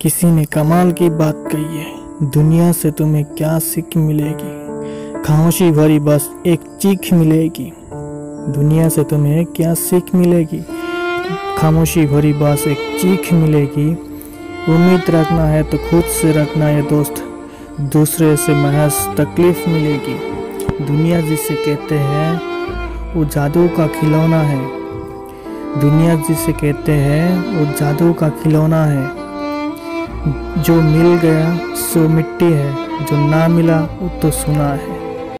किसी ने कमाल की बात कही है। दुनिया से तुम्हें क्या सीख मिलेगी? खामोशी भरी बस एक चीख मिलेगी। दुनिया से तुम्हें क्या सीख मिलेगी? खामोशी भरी बस एक चीख मिलेगी। उम्मीद रखना है तो खुद से रखना है दोस्त। दूसरे से महज तकलीफ़ मिलेगी। दुनिया जिसे कहते हैं, वो जादू का खिलौना है। दुनिया जिसे कहते हैं, वो जादू का खिलौना है। जो मिल गया सो मिट्टी है जो ना मिला वो तो सुना है।